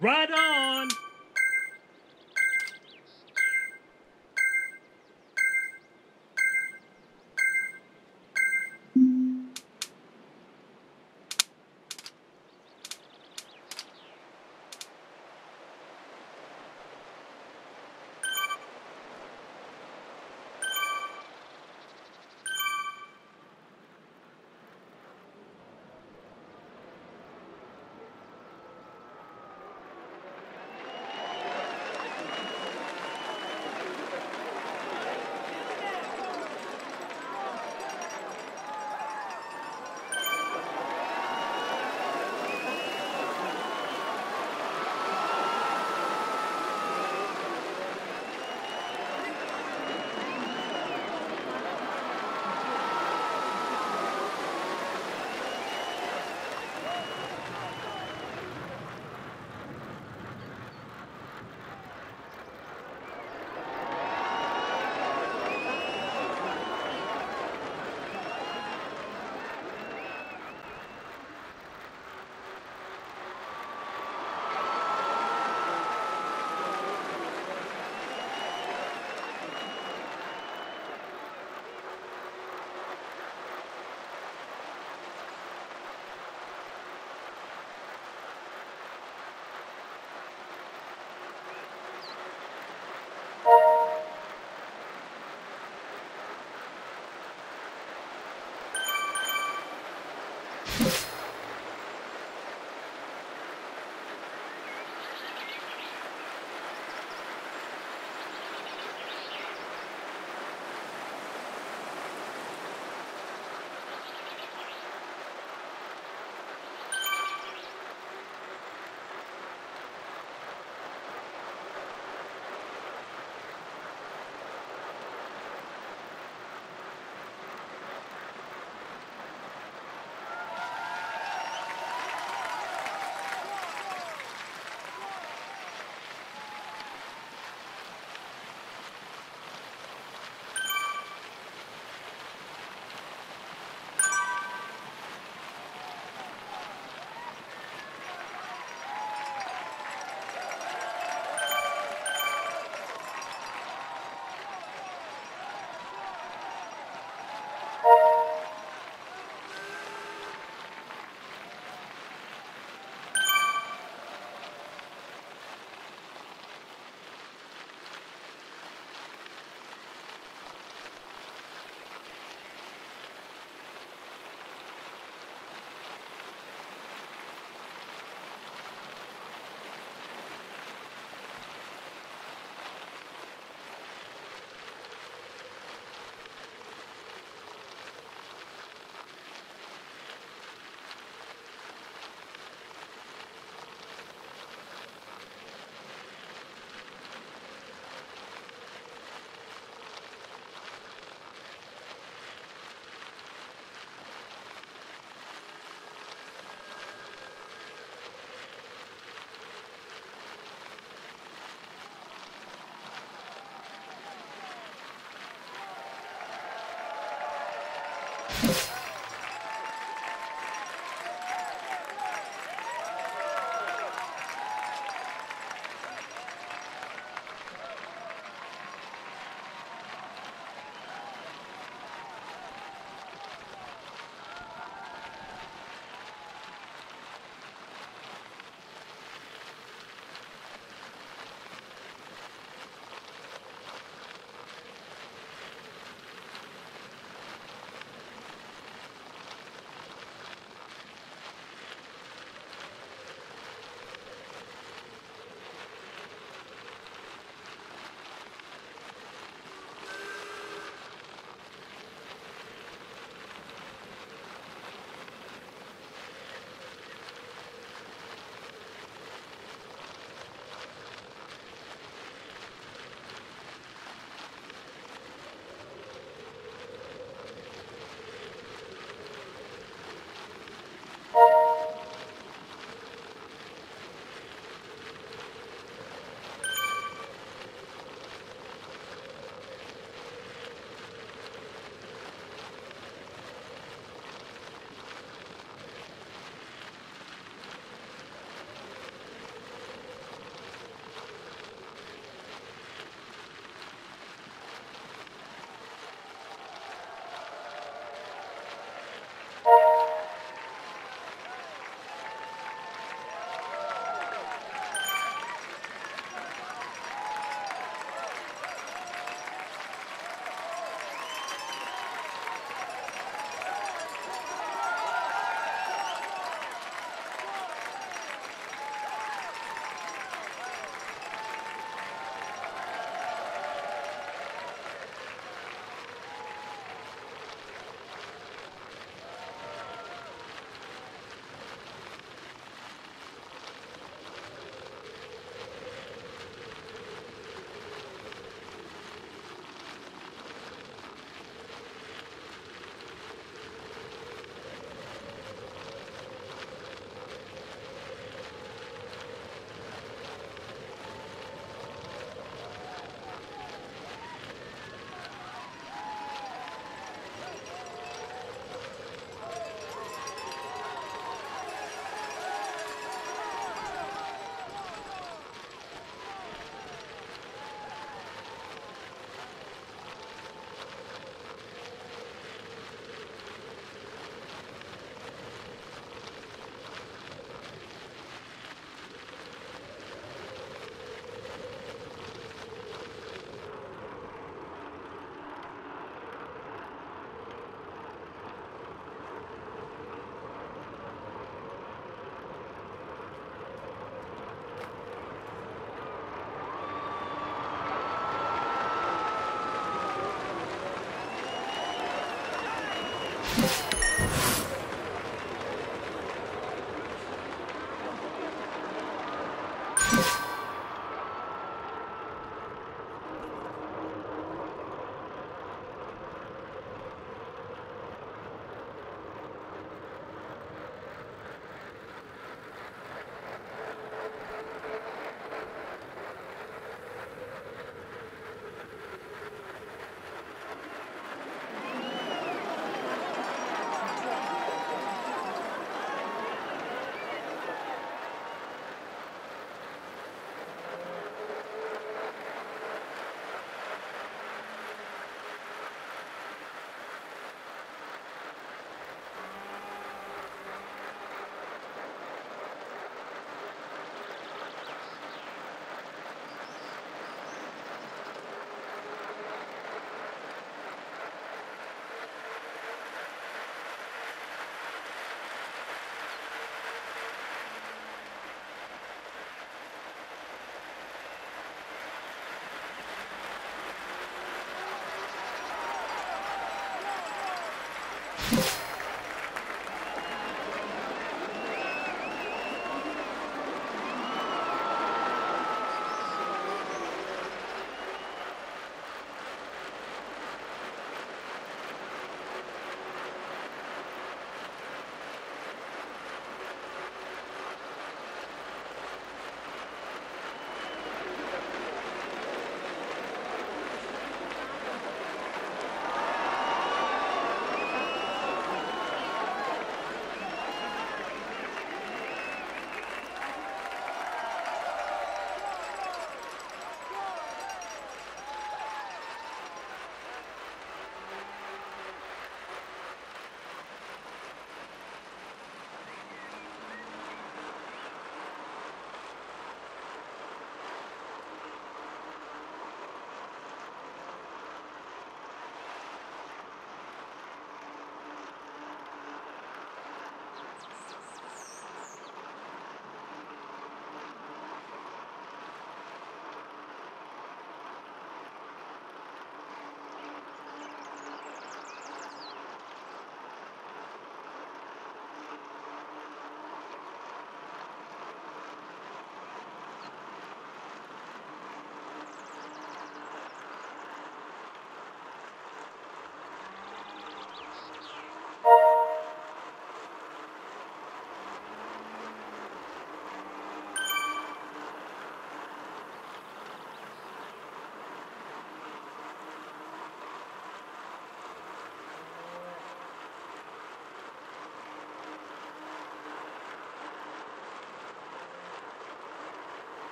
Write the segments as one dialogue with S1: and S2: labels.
S1: Right on!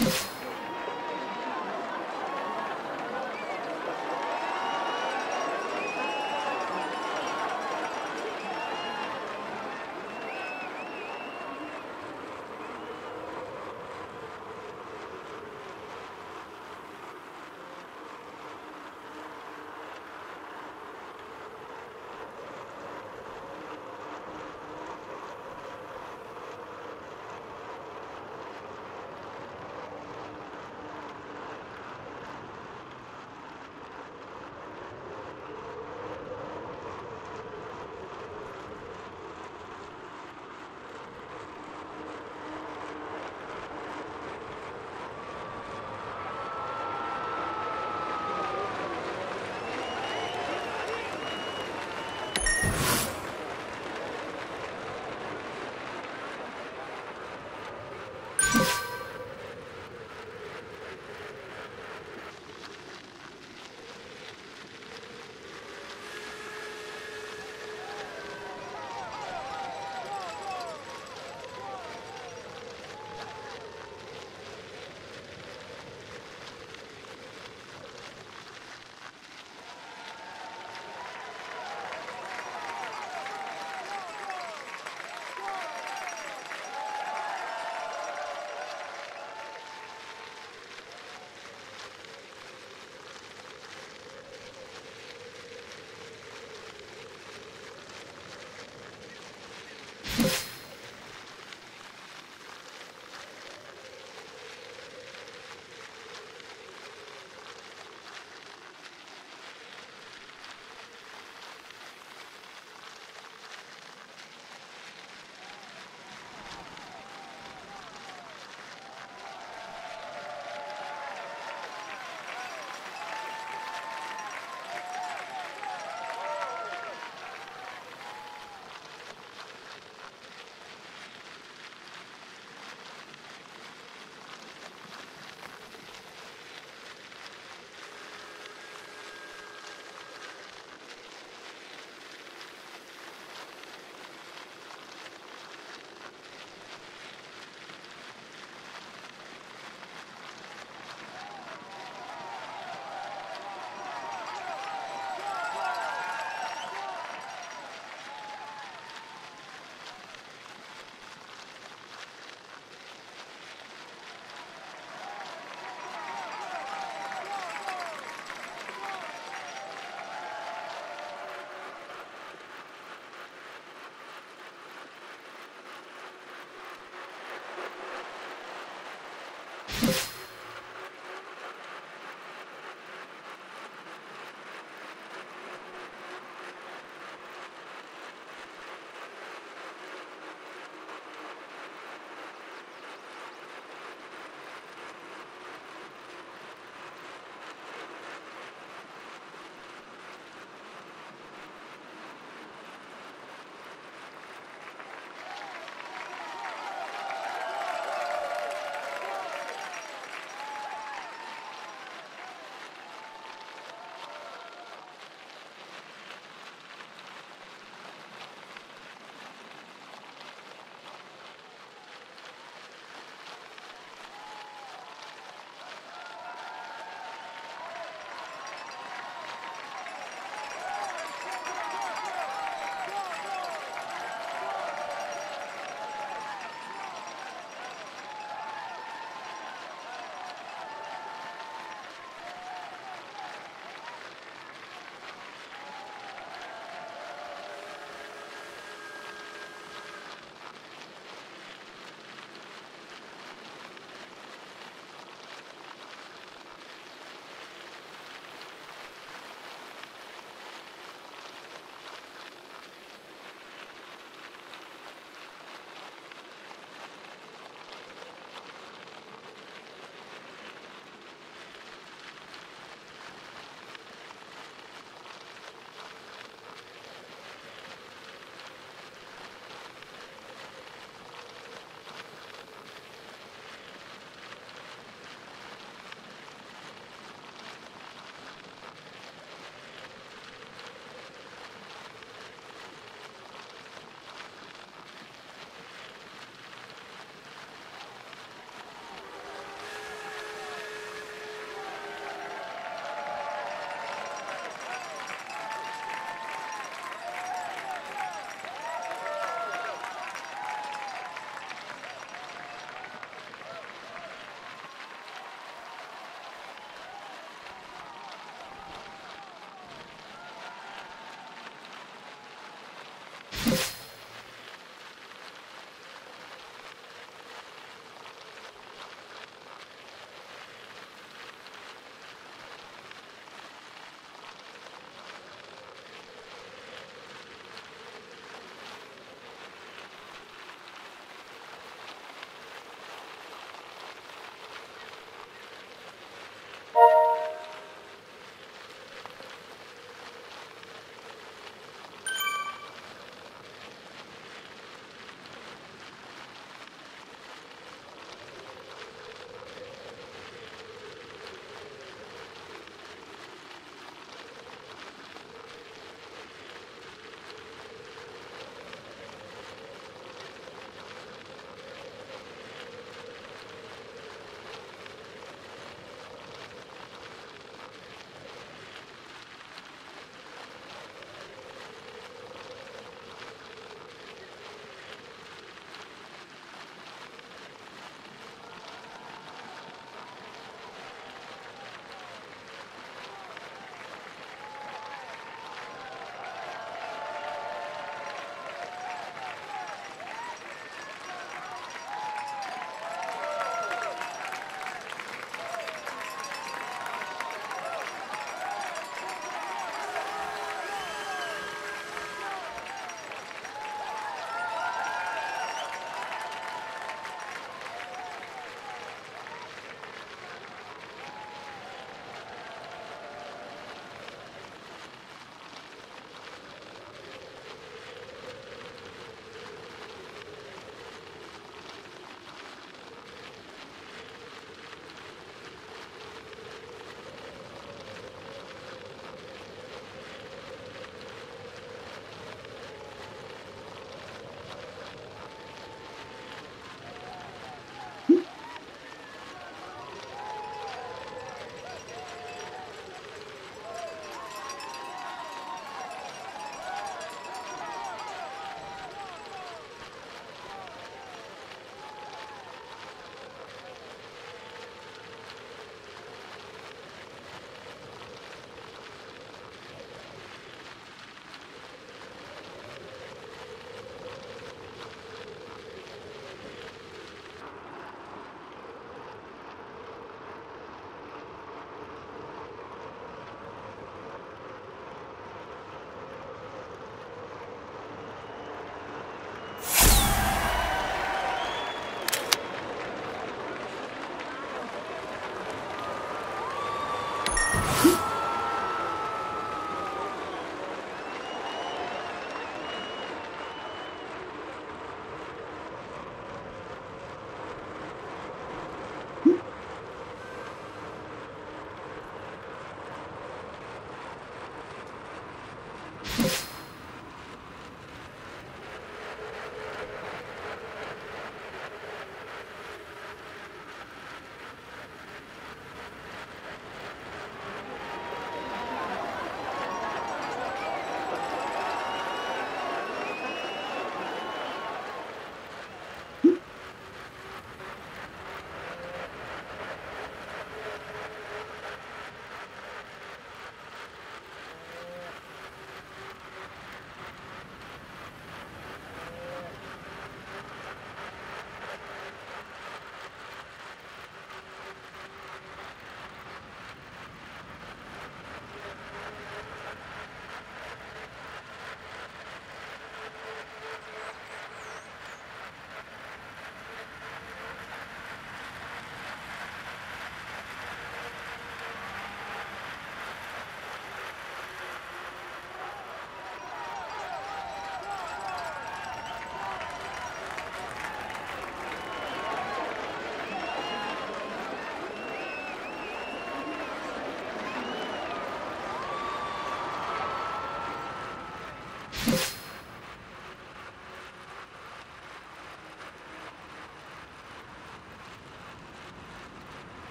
S1: You